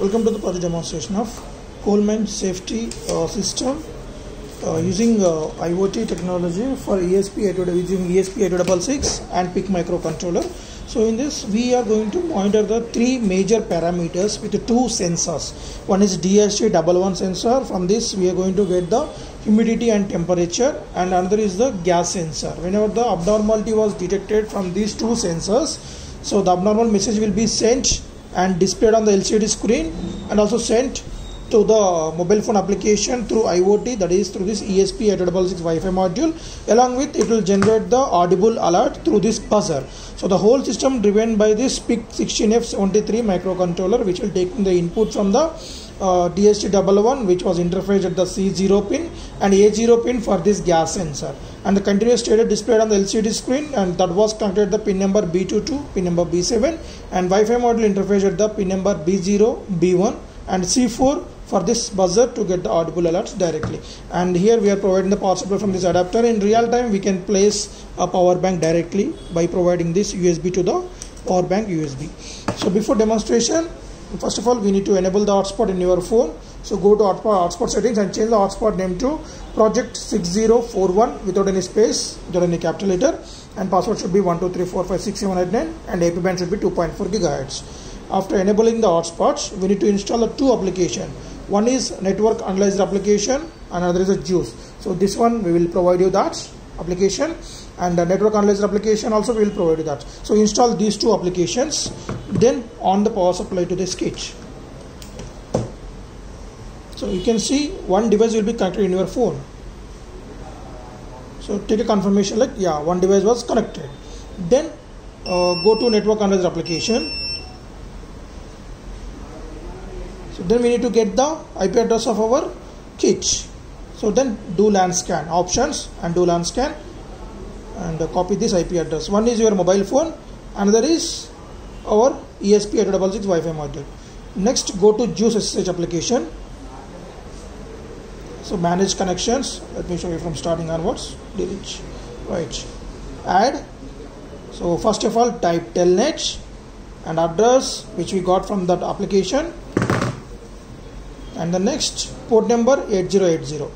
Welcome to the project demonstration of coal mine safety uh, system uh, using uh, IoT technology for ESP82 using ESP8266 and PIC microcontroller. So in this we are going to monitor the three major parameters with two sensors. One is DHT11 sensor. From this we are going to get the humidity and temperature and another is the gas sensor. Whenever the abnormality was detected from these two sensors, so the abnormal message will be sent and displayed on the LCD screen and also sent to the mobile phone application through IoT that is through this ESP8266 Wi-Fi module along with it will generate the audible alert through this buzzer. So the whole system driven by this PIC16F73 microcontroller which will take the input from the uh, DHT11 which was interfaced at the C0 pin and A0 pin for this gas sensor and the continuous data displayed on the LCD screen and that was connected the pin number B22, pin number B7 and Wi-Fi module interface at the pin number B0, B1 and C4 for this buzzer to get the audible alerts directly. And here we are providing the power supply from this adapter. In real time we can place a power bank directly by providing this USB to the power bank USB so before demonstration first of all we need to enable the hotspot in your phone so go to hotspot, settings and change the hotspot name to project 6041 without any space without any capital letter. And password should be 12345678 and AP band should be 2.4 gigahertz. After enabling the hotspots we need to install a two application. One is network analyzer application another is a juice. So this one we will provide you that application and the network analyzer application also we will provide you that. So install these two applications then on the power supply to the kit so you can see one device will be connected in your phone. So take a confirmation like yeah one device was connected. Then uh, go to network analyzer application. So then we need to get the IP address of our kit so then do LAN scan options and do LAN scan and copy this IP address. One is your mobile phone another is our ESP8266 Wi-Fi module. Next go to Juice SSH application so manage connections. Let me show you from starting onwards. Delete. Right. Add. So first of all type telnet and address which we got from that application. And the next port number 8080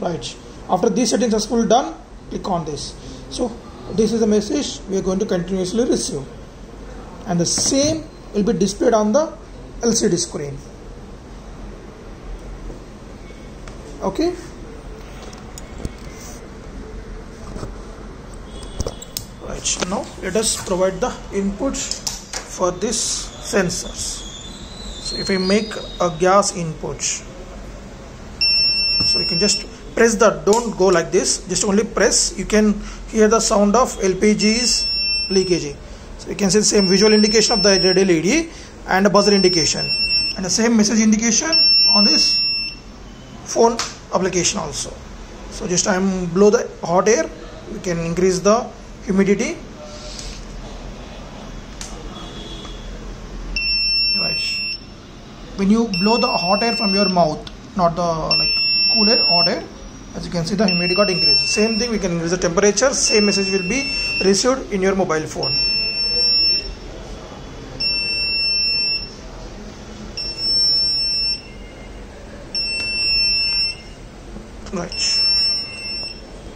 right. After these settings are full done click on this. So this is the message we are going to continuously receive. And the same will be displayed on the LCD screen okay. Right now let us provide the input for this sensors. So if I make a gas input so you can just press the don't go like this just only press. You can hear the sound of LPG is leakage so you can see the same visual indication of the red LED and a buzzer indication. And the same message indication on this phone application also. So just I am blow the hot air we can increase the humidity. Right. When you blow the hot air from your mouth not the like cool air hot air as you can see the humidity got increased. Same thing we can increase the temperature same message will be received in your mobile phone much.